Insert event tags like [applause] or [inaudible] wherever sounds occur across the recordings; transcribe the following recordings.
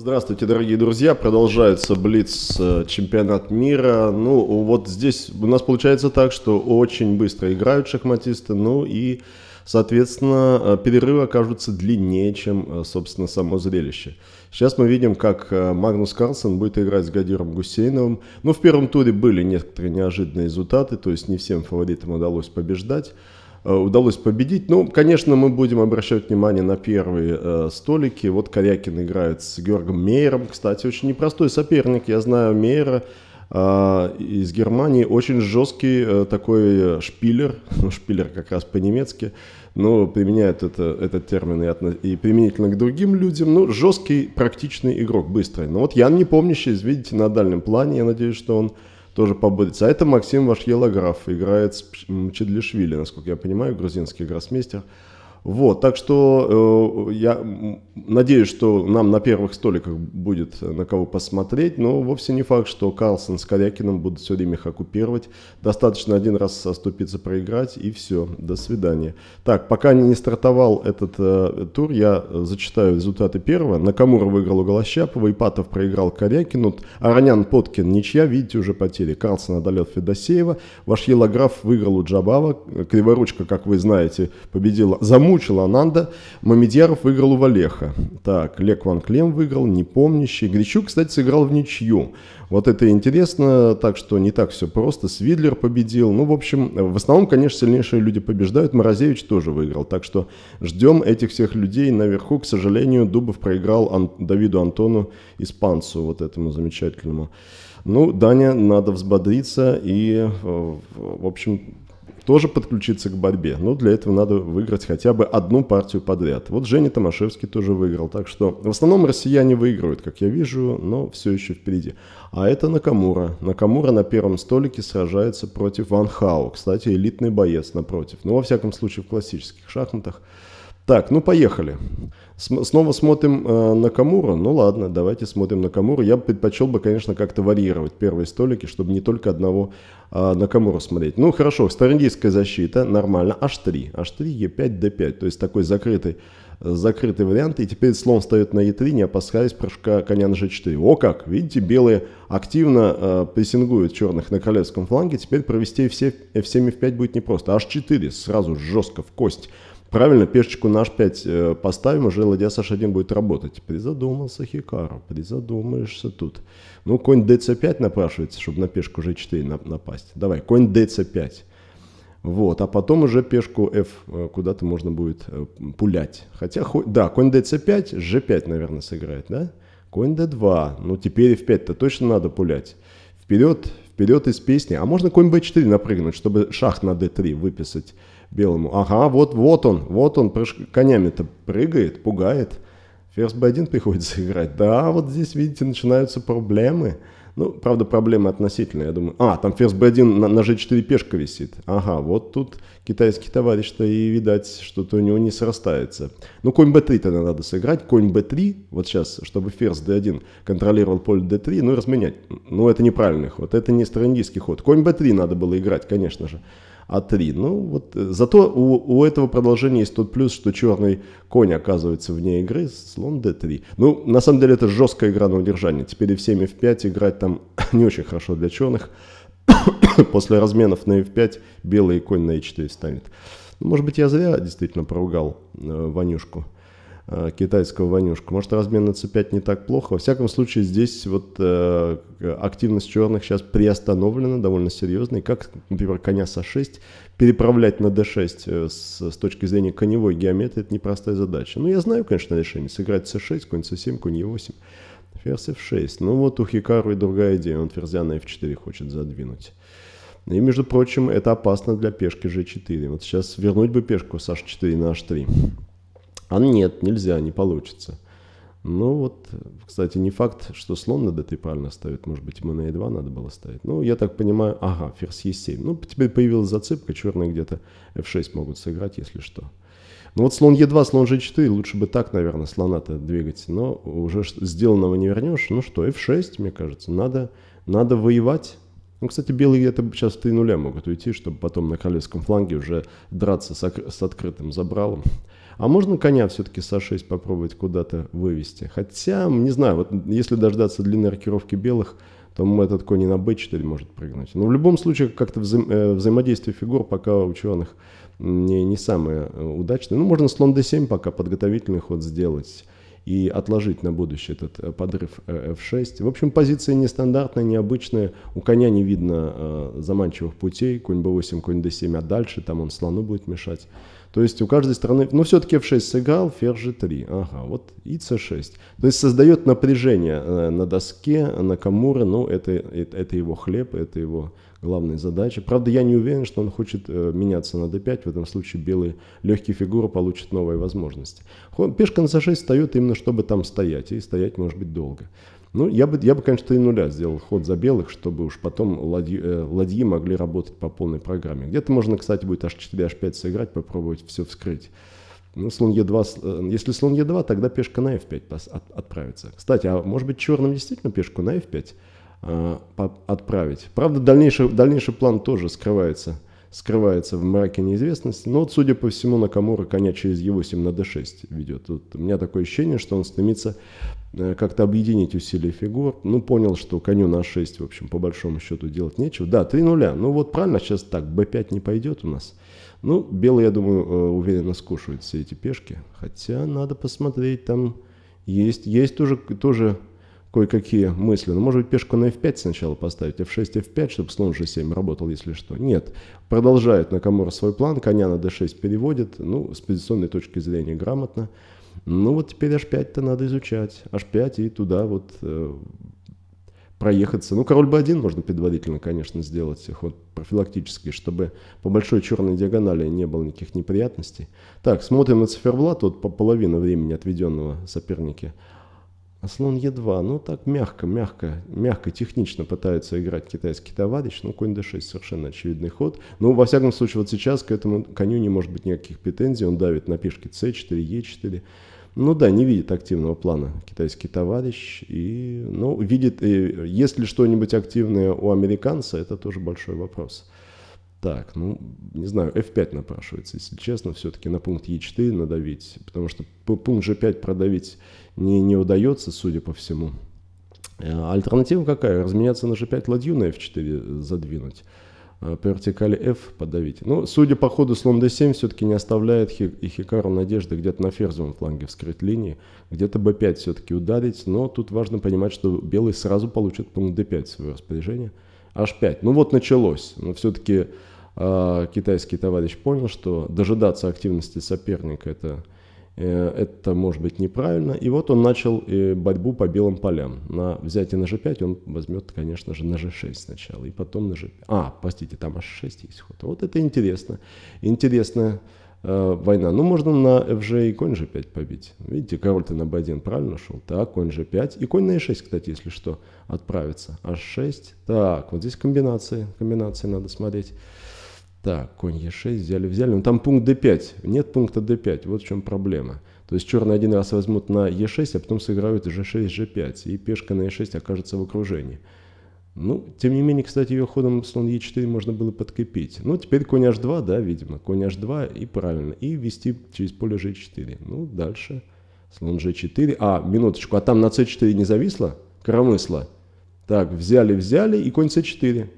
Здравствуйте, дорогие друзья. Продолжается Блиц э, чемпионат мира. Ну, вот здесь у нас получается так, что очень быстро играют шахматисты, ну и, соответственно, э, перерывы окажутся длиннее, чем, э, собственно, само зрелище. Сейчас мы видим, как Магнус Карлсон будет играть с Гадиром Гусейновым. Ну, в первом туре были некоторые неожиданные результаты, то есть не всем фаворитам удалось побеждать. Э, удалось победить. Ну, конечно, мы будем обращать внимание на первые э, столики. Вот Корякин играет с Георгом Мейером. Кстати, очень непростой соперник. Я знаю Мейера э, из Германии. Очень жесткий э, такой шпилер. [laughs] Ну, шпилер как раз по-немецки. Но применяют это, этот термин и, и применительно к другим людям. Ну, жесткий, практичный игрок, быстрый. Но вот Ян Непомнящий, видите, на дальнем плане. Я надеюсь, что он тоже поборется. А это Максим Вашьелаграф, играет с Чедлишвили, насколько я понимаю, грузинский гроссмейстер. Вот, так что э, я надеюсь, что нам на первых столиках будет на кого посмотреть, но вовсе не факт, что Карлсон с Корякиным будут все время их оккупировать. Достаточно один раз оступиться, проиграть, и все, до свидания. Так, пока не стартовал этот э, тур, я зачитаю результаты первого. Накамура выиграл у Голощапова, Ипатов проиграл Корякину, Аронян Поткин ничья, видите, уже потери. Карлсон одолел Федосеева, Ваш Елаграф выиграл у Джабава, Криворучка, как вы знаете, победила Заму замучил Ананда. Мамедьяров выиграл у Валеха. Так, Лек Ван Клем выиграл, непомнящий. Грищук, кстати, сыграл в ничью. Вот это интересно, так что не так все просто. Свидлер победил. Ну, в общем, в основном, конечно, сильнейшие люди побеждают. Морозевич тоже выиграл. Так что ждем этих всех людей наверху. К сожалению, Дубов проиграл Ан- Давиду Антону Испанцу, вот этому замечательному. Ну, Даня, надо взбодриться и, э, в общем, тоже подключиться к борьбе. Но для этого надо выиграть хотя бы одну партию подряд. Вот Женя Томашевский тоже выиграл. Так что в основном россияне выигрывают, как я вижу, но все еще впереди. А это Накамура. Накамура на первом столике сражается против Ван Хау. Кстати, элитный боец напротив. Ну, во всяком случае, в классических шахматах. Так, ну поехали. С- снова смотрим э, на Камуру. Ну ладно, давайте смотрим на Камуру. Я предпочел бы, конечно, как-то варьировать первые столики, чтобы не только одного э, на Камуру смотреть. Ну хорошо, староиндийская защита, нормально. H3, H3, E5, D5. То есть такой закрытый, закрытый вариант. И теперь слон встает на E3, не опасаясь прыжка коня на G4. О как, видите, белые активно э, прессингуют черных на королевском фланге. Теперь провести все F7 F5 будет непросто. H4 сразу жестко в кость. Правильно, пешечку на h5 э, поставим, уже ладья с h1 будет работать. Призадумался Хикару, призадумаешься тут. Ну, конь dc5 напрашивается, чтобы на пешку g4 напасть. Давай, конь dc5. Вот, а потом уже пешку f э, куда-то можно будет э, пулять. Хотя, да, конь dc5, g5, наверное, сыграет, да? Конь d2, ну теперь f5-то точно надо пулять. Вперед, вперед из песни. А можно конь b4 напрыгнуть, чтобы шах на d3 выписать белому. Ага, вот, вот он, вот он прыж... конями-то прыгает, пугает. Ферзь b1 приходится [laughs] играть. Да, вот здесь, видите, начинаются проблемы. Ну, правда, проблемы относительные, я думаю. А, там ферзь b1 на, на g4 пешка висит. Ага, вот тут китайский товарищ-то и, видать, что-то у него не срастается. Ну, конь b3 тогда надо сыграть. Конь b3, вот сейчас, чтобы ферзь d1 контролировал поле d3, ну, разменять. Ну, это неправильный ход, это не страндийский ход. Конь b3 надо было играть, конечно же. А3. Ну, вот, э, зато у, у этого продолжения есть тот плюс, что черный конь оказывается вне игры, слон d3. Ну, на самом деле, это жесткая игра на удержание. Теперь f7, f5 играть там [coughs] не очень хорошо для черных. [coughs] После разменов на f5 белый конь на e4 станет. Ну, может быть, я зря действительно поругал э, Ванюшку. Э, китайского ванюшку. Может, размен на c5 не так плохо. Во всяком случае, здесь вот э, активность черных сейчас приостановлена довольно серьезно. И как, например, коня с а6 переправлять на d6 э, с, с точки зрения коневой геометрии, это непростая задача. Ну, я знаю, конечно, решение. Сыграть c6, конь c7, конь e8, ферзь f6. Ну, вот у Хикару и другая идея. Он ферзя на f4 хочет задвинуть. И, между прочим, это опасно для пешки g4. Вот сейчас вернуть бы пешку с h4 на h3. А нет, нельзя, не получится. Ну вот, кстати, не факт, что слон на d3 правильно ставит. Может быть, ему на e2 надо было ставить. Ну, я так понимаю, ага, ферзь e7. Ну, теперь появилась зацепка, черные где-то f6 могут сыграть, если что. Ну вот слон e2, слон g4, лучше бы так, наверное, слона-то двигать. Но уже сделанного не вернешь. Ну что, f6, мне кажется, надо, надо воевать. Ну, кстати, белые где-то сейчас в 3 нуля могут уйти, чтобы потом на королевском фланге уже драться с, с открытым забралом. А можно коня все-таки с А6 попробовать куда-то вывести? Хотя, не знаю, вот если дождаться длинной рокировки белых, то этот конь и на b4 может прыгнуть. Но в любом случае как-то вза э, взаимодействие фигур пока у ученых не, не самое э, удачное. Ну, можно слон d7 пока подготовительный ход сделать и отложить на будущее этот э, подрыв f6. В общем, позиция нестандартная, необычная. У коня не видно э, заманчивых путей. Конь b8, конь d7, а дальше там он слону будет мешать. То есть у каждой стороны, но все-таки f6 сыграл, ферзь g3, ага, вот и c6. То есть создает напряжение э, на доске, на Камура, ну это, это, это его хлеб, это его главная задача. Правда, я не уверен, что он хочет э, меняться на d5, в этом случае белые легкие фигуры получат новые возможности. Пешка на c6 встает именно, чтобы там стоять, и стоять может быть долго. Ну, я бы, я бы, конечно, 3 нуля сделал ход за белых, чтобы уж потом ладьи, э, ладьи могли работать по полной программе. Где-то можно, кстати, будет h4, h5 сыграть, попробовать все вскрыть. Ну, слон Е2, э, если слон Е2, тогда пешка на F5 от, отправится. Кстати, а может быть черным действительно пешку на F5 э, отправить? Правда, дальнейший, дальнейший план тоже скрывается скрывается в мраке неизвестности. Но вот, судя по всему, Накамура коня через Е8 на d6 ведет. Вот у меня такое ощущение, что он стремится как-то объединить усилия фигур. Ну, понял, что коню на 6, в общем, по большому счету делать нечего. Да, 3 нуля. Ну, вот правильно, сейчас так, b5 не пойдет у нас. Ну, белые, я думаю, э, уверенно скушают все эти пешки. Хотя надо посмотреть, там есть, есть тоже, тоже кое-какие мысли. Ну, может быть, пешку на f5 сначала поставить, f6, f5, чтобы слон g7 работал, если что. Нет. Продолжает Накамура свой план, коня на d6 переводит, ну, с позиционной точки зрения грамотно. Ну, вот теперь h5-то надо изучать. h5 и туда вот э, проехаться. Ну, король b1 можно предварительно, конечно, сделать ход профилактический, чтобы по большой черной диагонали не было никаких неприятностей. Так, смотрим на циферблат, вот по половину времени отведенного соперники – а слон Е2, ну так мягко, мягко, мягко, технично пытается играть китайский товарищ. Ну, конь d6 совершенно очевидный ход. Но, во всяком случае, вот сейчас к этому коню не может быть никаких претензий. Он давит на пешки c4, e4. Ну да, не видит активного плана китайский товарищ. И, ну, видит, и, если что-нибудь активное у американца, это тоже большой вопрос. Так, ну, не знаю, f5 напрашивается, если честно, все-таки на пункт e4 надавить, потому что пункт g5 продавить не, не удается, судя по всему. Э, альтернатива какая? Разменяться на g5 ладью на f4 задвинуть, по вертикали f подавить. Ну, судя по ходу слон d7, все-таки не оставляет Хи, и Хикару надежды где-то на ферзовом фланге вскрыть линии, где-то b5 все-таки ударить, но тут важно понимать, что белый сразу получит пункт d5 в свое распоряжение. h5. Ну вот началось, но все-таки э, китайский товарищ понял, что дожидаться активности соперника это это может быть неправильно. И вот он начал э, борьбу по белым полям. На взятие на g5 он возьмет, конечно же, на g6 сначала, и потом на g5. А, простите, там h6 есть ход. Вот это интересно. Интересная э, война. Ну, можно на fg и конь g5 побить. Видите, король-то на b1 правильно шел. Так, конь g5. И конь на e6, кстати, если что, отправится. h6. Так, вот здесь комбинации. Комбинации надо смотреть. Так, конь Е6 взяли, взяли. Но там пункт d5. Нет пункта d5. Вот в чем проблема. То есть черные один раз возьмут на Е6, а потом сыграют G6, G5. И пешка на Е6 окажется в окружении. Ну, тем не менее, кстати, ее ходом слон Е4 можно было подкрепить. Ну, теперь конь H2, да, видимо. Конь H2 и правильно. И вести через поле G4. Ну, дальше слон G4. А, минуточку, а там на C4 не зависло? Коромысла. Так, взяли, взяли и конь C4.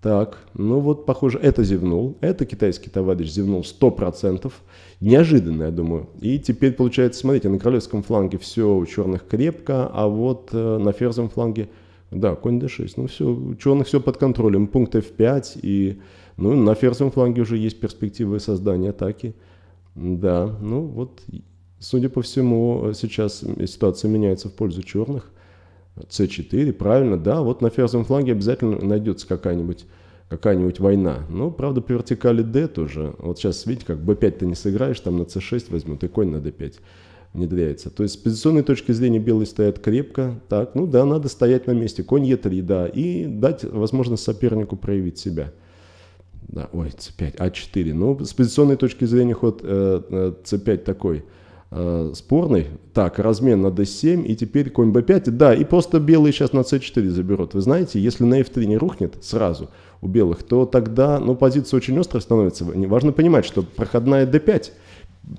Так, ну вот, похоже, это зевнул. Это китайский товарищ зевнул 100%. Неожиданно, я думаю. И теперь, получается, смотрите, на королевском фланге все у черных крепко, а вот э, на ферзовом фланге, да, конь d6. Ну все, у черных все под контролем. Пункт f5 и, ну, на ферзовом фланге уже есть перспективы создания атаки. Да, ну вот, судя по всему, сейчас ситуация меняется в пользу черных c4, правильно, да, вот на ферзовом фланге обязательно найдется какая-нибудь какая-нибудь война. Ну, правда, по вертикали d тоже. Вот сейчас, видите, как b5 ты не сыграешь, там на c6 возьмут, и конь на d5 внедряется. То есть с позиционной точки зрения белые стоят крепко. Так, ну да, надо стоять на месте. Конь e3, да, и дать возможность сопернику проявить себя. Да, ой, c5, а4. Ну, с позиционной точки зрения ход э, э, c5 такой – э, спорный. Так, размен на d7 и теперь конь b5. Да, и просто белые сейчас на c4 заберут. Вы знаете, если на f3 не рухнет сразу у белых, то тогда ну, позиция очень острая становится. Важно понимать, что проходная d5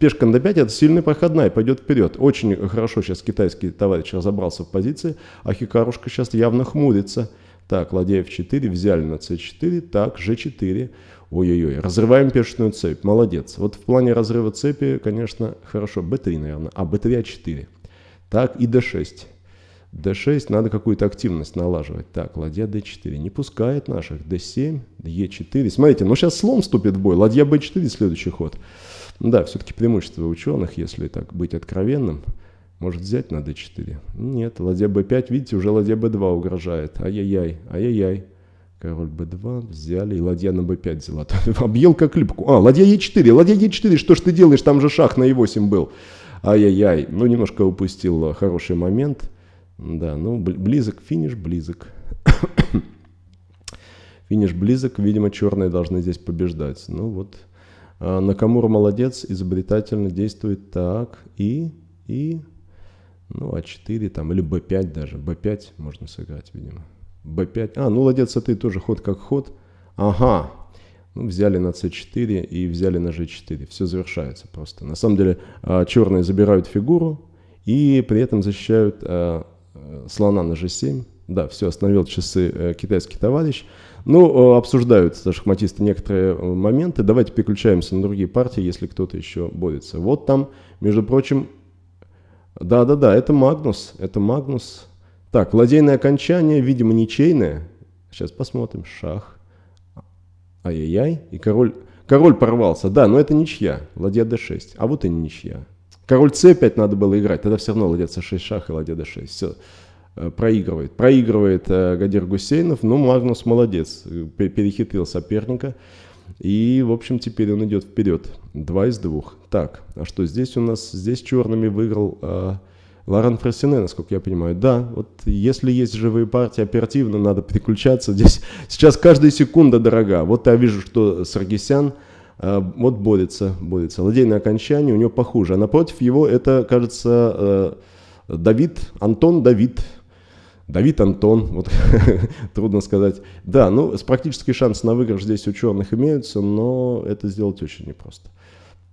Пешка на d5 это сильная проходная, пойдет вперед. Очень хорошо сейчас китайский товарищ разобрался в позиции, а Хикарушка сейчас явно хмурится. Так, ладья f4, взяли на c4, так, g4. Ой-ой-ой, разрываем пешечную цепь, молодец. Вот в плане разрыва цепи, конечно, хорошо, b3, наверное, а b3, a4. Так, и d6. d6, надо какую-то активность налаживать. Так, ладья d4, не пускает наших, d7, e4. Смотрите, ну сейчас слон вступит в бой, ладья b4, следующий ход. Да, все-таки преимущество ученых, если так быть откровенным, может взять на d4. Нет, ладья b5, видите, уже ладья b2 угрожает. Ай-яй-яй, ай-яй-яй. Король b2 взяли, и ладья на b5 взяла. [laughs] Объел как липку. А, ладья e4, ладья e4, что ж ты делаешь, там же шах на e8 был. Ай-яй-яй, ну немножко упустил хороший момент. Да, ну близок, финиш близок. [coughs] финиш близок, видимо, черные должны здесь побеждать. Ну вот, а, Накамура молодец, изобретательно действует так. И, и, ну, А4 там, или Б5 даже. Б5 можно сыграть, видимо. Б5. А, ну, а ты тоже ход как ход. Ага. Ну, взяли на С4 и взяли на Ж4. Все завершается просто. На самом деле, а, черные забирают фигуру и при этом защищают а, слона на Ж7. Да, все, остановил часы э, китайский товарищ. Ну, э, обсуждают шахматисты некоторые э, моменты. Давайте переключаемся на другие партии, если кто-то еще борется. Вот там, между прочим, да-да-да, это Магнус, это Магнус. Так, ладейное окончание, видимо, ничейное. Сейчас посмотрим. Шах. Ай-яй-яй. И король, король порвался. Да, но это ничья. Ладья d6. А вот и ничья. Король c5 надо было играть. Тогда все равно ладья c6 шах и ладья d6. Все. Э, проигрывает. Проигрывает э, Гадир Гусейнов, но Магнус молодец, перехитрил соперника. И, в общем, теперь он идет вперед. Два из двух. Так, а что здесь у нас? Здесь черными выиграл э, Лоран Фросине, насколько я понимаю. Да, вот если есть живые партии, оперативно надо переключаться. [laughs] Здесь сейчас каждая секунда дорога. Вот я вижу, что Саргисян э, вот борется, борется. Ладейное окончание у него похуже. А напротив его это, кажется, э, Давид, Антон Давид, Давид Антон, вот [laughs] трудно сказать. Да, ну, с практический шанс на выигрыш здесь у черных имеются, но это сделать очень непросто.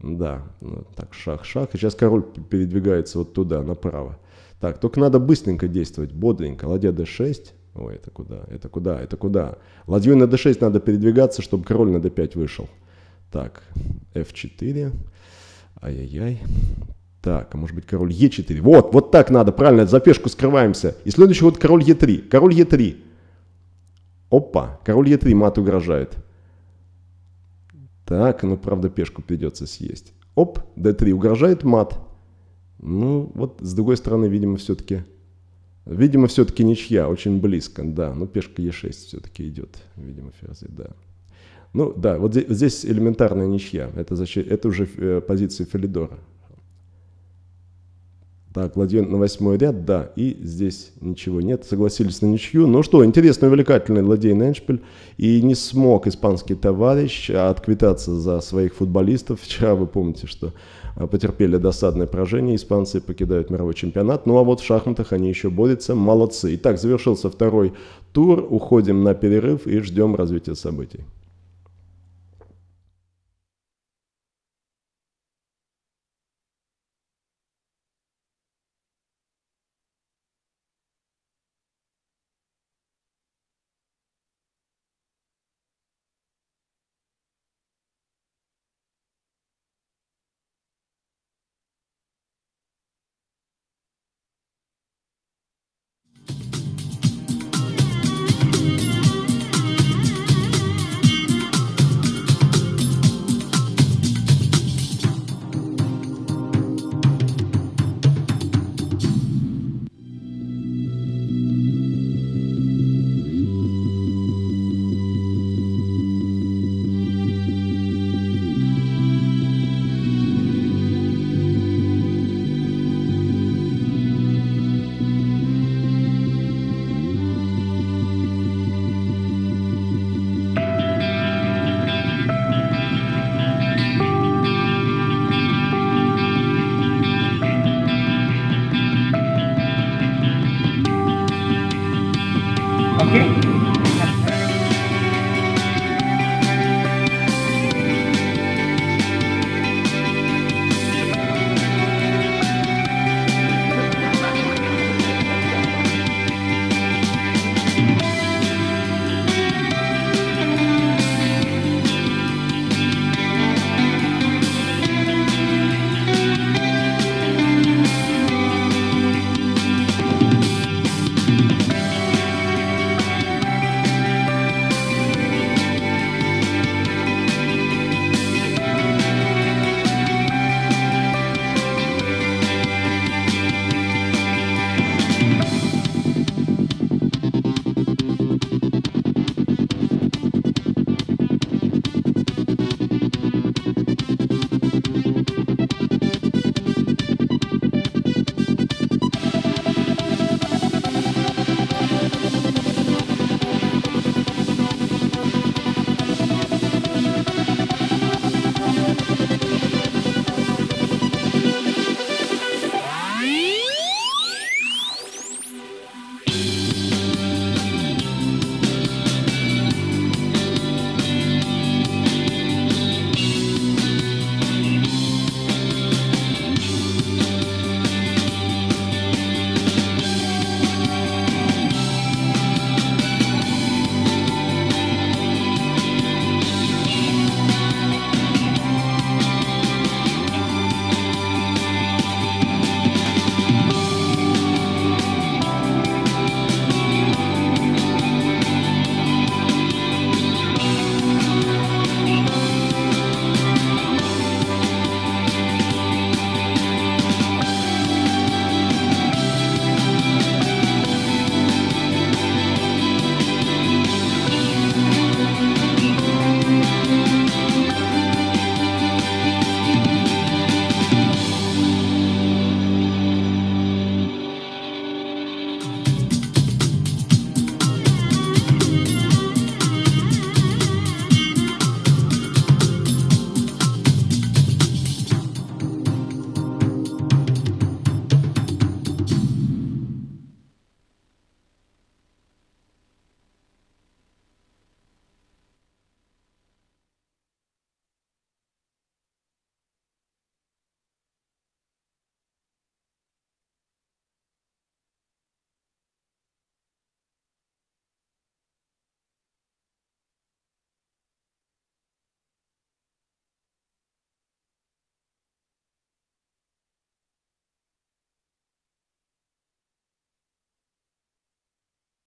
Да, ну, так, шах-шах. И сейчас король передвигается вот туда, направо. Так, только надо быстренько действовать, бодренько. Ладья d6. Ой, это куда? Это куда? Это куда? Ладьей на d6 надо передвигаться, чтобы король на d5 вышел. Так, f4. Ай-яй-яй. Так, а может быть король Е4. Вот, вот так надо, правильно, за пешку скрываемся. И следующий ход король Е3. Король Е3. Опа, король Е3 мат угрожает. Так, ну правда пешку придется съесть. Оп, d3 угрожает мат. Ну, вот с другой стороны, видимо, все-таки... Видимо, все-таки ничья, очень близко, да. Ну, пешка e6 все-таки идет, видимо, ферзь, да. Ну, да, вот здесь, элементарная ничья. Это, защит, это уже э, позиция Филидора. Так, ладья на восьмой ряд, да, и здесь ничего нет, согласились на ничью. Ну что, интересный, увлекательный ладейный эншпиль, и не смог испанский товарищ отквитаться за своих футболистов. Вчера вы помните, что а, потерпели досадное поражение, испанцы покидают мировой чемпионат, ну а вот в шахматах они еще борются, молодцы. Итак, завершился второй тур, уходим на перерыв и ждем развития событий.